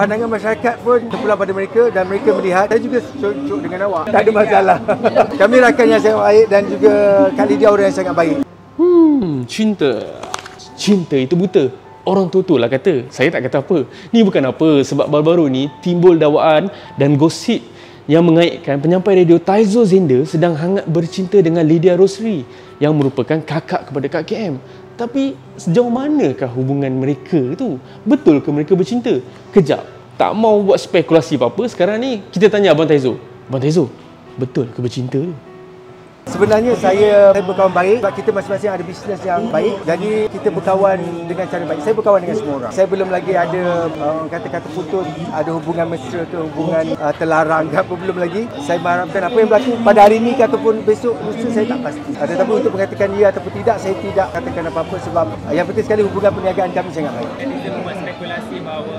Pandangan masyarakat pun terpulang pada mereka dan mereka melihat saya juga cocok dengan awak. Tak ada masalah. Kami rakan yang sangat baik dan juga Kak Lydia orang yang sangat baik. Hmm, cinta. Cinta itu buta. Orang tua tu lah kata. Saya tak kata apa. Ni bukan apa sebab baru-baru ni timbul dakwaan dan gosip yang mengaitkan penyampai radio Taizo Zender sedang hangat bercinta dengan Lydia Rosri yang merupakan kakak kepada Kak KM. Tapi sejauh manakah hubungan mereka tu? Betul ke mereka bercinta? Kejap. Tak mau buat spekulasi apa-apa sekarang ni. Kita tanya Abang Taizo. Abang Taizo, betul ke bercinta tu? Sebenarnya saya, berkawan baik sebab kita masing-masing ada bisnes yang baik. Jadi kita berkawan dengan cara baik. Saya berkawan dengan semua orang. Saya belum lagi ada uh, kata-kata putus, ada hubungan mesra ke hubungan uh, terlarang ke apa belum lagi. Saya mengharapkan apa yang berlaku pada hari ini ke ataupun besok lusa saya tak pasti. Uh, tetapi untuk mengatakan ya ataupun tidak saya tidak katakan apa-apa sebab uh, yang penting sekali hubungan perniagaan kami sangat baik. Netizen membuat spekulasi bahawa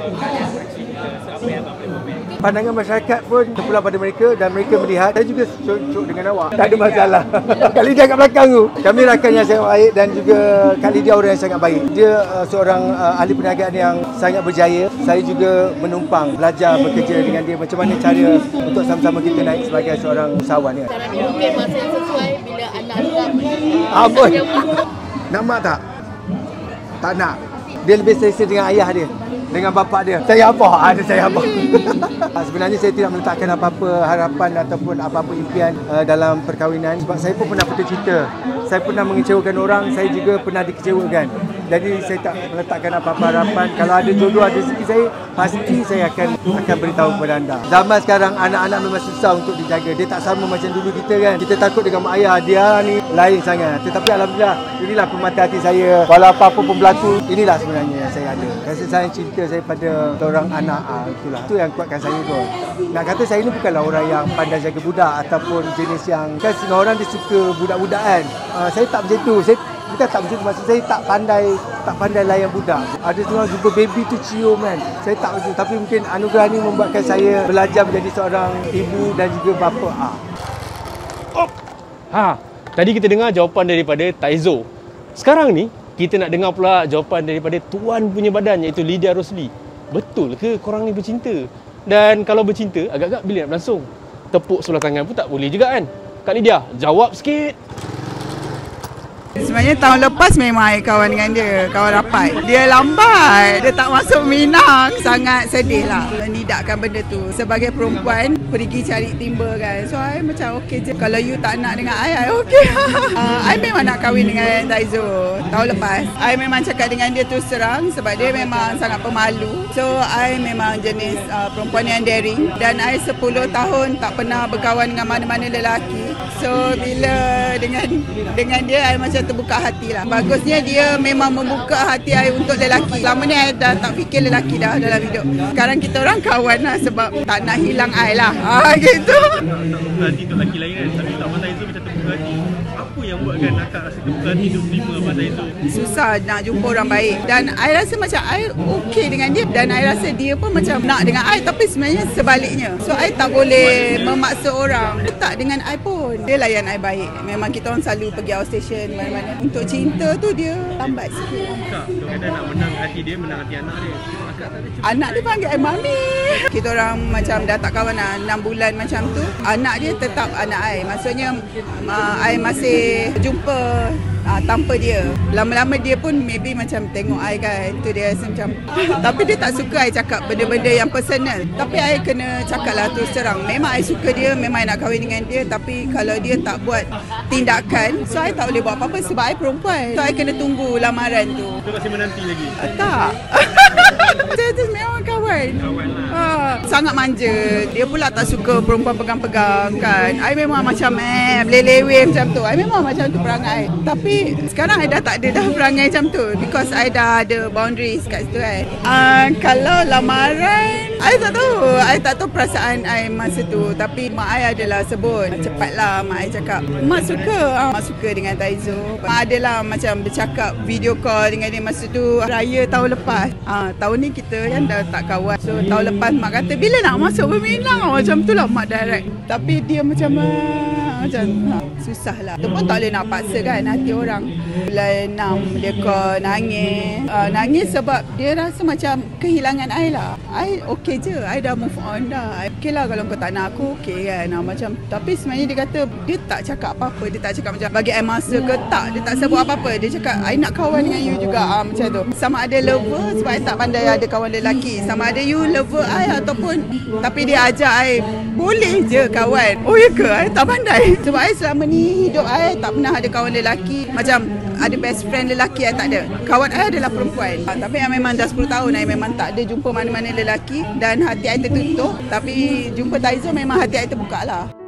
Pandangan masyarakat pun terpulang pada mereka dan mereka melihat saya juga cocok dengan awak. Tak ada masalah. Kak Lydia kat belakang tu. Kami rakan yang sangat baik dan juga Kak Lydia orang yang sangat baik. Dia uh, seorang uh, ahli perniagaan yang sangat berjaya. Saya juga menumpang belajar bekerja dengan dia macam mana cara untuk sama-sama kita naik sebagai seorang usahawan ya. Mungkin masa yang sesuai bila anak dah Apa? Nak mak tak? Tak nak. Dia lebih selesa dengan ayah dia. Dengan bapa dia. Saya apa? Ada saya apa? Sebenarnya saya tidak meletakkan apa-apa harapan ataupun apa-apa impian uh, dalam perkahwinan sebab saya pun pernah putus cinta. Saya pernah mengecewakan orang, saya juga pernah dikecewakan. Jadi saya tak meletakkan apa-apa harapan. Kalau ada jodoh ada rezeki saya, pasti saya akan akan beritahu kepada anda. Zaman sekarang anak-anak memang susah untuk dijaga. Dia tak sama macam dulu kita kan. Kita takut dengan mak ayah, dia ni lain sangat. Tetapi alhamdulillah, inilah pemata hati saya. Walau apa-apa pun berlaku, inilah sebenarnya yang saya ada. Kasih sayang cinta saya pada seorang anak ah, itulah. Itu yang kuatkan saya tu. Nak kata saya ni bukanlah orang yang pandai jaga budak ataupun jenis yang kan setengah orang dia suka budak-budak kan. Uh, saya tak macam tu. Saya bukan tak macam tu maksud saya tak pandai tak pandai layan budak. Ada setengah jumpa baby tu cium kan. Saya tak macam. Tapi mungkin anugerah ni membuatkan saya belajar menjadi seorang ibu dan juga bapa. Ah. Ha, tadi kita dengar jawapan daripada Taizo. Sekarang ni kita nak dengar pula jawapan daripada tuan punya badan iaitu Lydia Rosli. Betul ke korang ni bercinta? Dan kalau bercinta, agak-agak bila nak berlangsung? Tepuk sebelah tangan pun tak boleh juga kan? Kak Lydia, jawab sikit. Sebenarnya tahun lepas memang saya kawan dengan dia, kawan rapat. Dia lambat, dia tak masuk minang. Sangat sedih lah menidakkan benda tu. Sebagai perempuan, pergi cari timba kan. So, saya macam okey je. Kalau you tak nak dengan saya, saya okey. uh, I memang nak kahwin dengan Taizo tahun lepas. I memang cakap dengan dia terus terang sebab dia memang sangat pemalu. So, I memang jenis uh, perempuan yang daring. Dan I 10 tahun tak pernah berkawan dengan mana-mana lelaki. So, bila dengan dengan dia, I macam terbuka hati lah. Bagusnya dia memang membuka hati saya untuk lelaki. Lama ni saya dah tak fikir lelaki dah dalam hidup. Sekarang kita orang kawan lah sebab tak nak hilang saya lah. Ah, gitu. Nak hati untuk lelaki lain kan. Tapi tak Abang Taizo macam terbuka hati. Apa yang buatkan akak rasa terbuka hati untuk terima Abang Taizo? Susah nak jumpa orang baik. Dan saya rasa macam saya okey dengan dia. Dan saya rasa dia pun macam nak dengan saya. Tapi sebenarnya sebaliknya. So saya tak boleh memaksa orang. Tak dengan saya pun. Dia layan saya baik. Memang kita orang selalu pergi outstation mana-mana. Untuk cinta tu dia lambat sikit. Akak kadang nak menang hati dia, menang hati anak dia. Tak. Anak dia panggil I mami. Kita orang macam dah tak kawan lah 6 bulan macam tu. Anak dia tetap anak I. Maksudnya uh, I masih jumpa uh, tanpa dia. Lama-lama dia pun maybe macam tengok I kan. Tu dia rasa macam tapi dia tak suka I cakap benda-benda yang personal. Tapi I kena cakap lah terus terang. Memang I suka dia, memang I nak kahwin dengan dia tapi kalau dia tak buat tindakan, so I tak boleh buat apa-apa sebab I perempuan. So I kena tunggu lamaran tu. Tu masih menanti lagi. Uh, tak. Saya tu memang kawan. Ha, sangat manja. Dia pula tak suka perempuan pegang-pegang kan. I memang macam eh lewe macam tu. I memang macam tu perangai. Tapi sekarang I dah tak ada dah perangai macam tu because I dah ada boundaries kat situ kan. Uh, kalau lamaran I tak tahu. I tak tahu perasaan I masa tu. Tapi mak I adalah sebut. Cepatlah mak I cakap. Mak suka. Uh, mak suka dengan Taizo. Mak adalah macam bercakap video call dengan dia masa tu. Raya tahun lepas. Uh, tahun ni kita kan dah tak kawan. So tahun lepas mak kata bila nak masuk berminang macam tu lah mak direct. Tapi dia macam uh, macam ha, susah lah. Tu pun tak boleh nak paksa kan hati orang. Bulan 6 dia ke nangis. Uh, nangis sebab dia rasa macam kehilangan I lah. I okey je. I dah move on dah. Okey lah kalau kau tak nak aku okey kan. Uh, macam tapi sebenarnya dia kata dia tak cakap apa-apa. Dia tak cakap macam bagi I masa ke tak. Dia tak sebut apa-apa. Dia cakap I nak kawan dengan you juga. Uh, macam tu. Sama ada lover sebab I tak pandai ada kawan lelaki. Sama ada you lover I ataupun tapi dia ajak I boleh je kawan. Oh ya ke? I tak pandai. Sebab I selama ni hidup I tak pernah ada kawan lelaki. Macam ada best friend lelaki I tak ada. Kawan I adalah perempuan. Ha, tapi I memang dah 10 tahun I memang tak ada jumpa mana-mana lelaki dan hati I tertutup. Tapi jumpa Taizo memang hati I terbuka lah.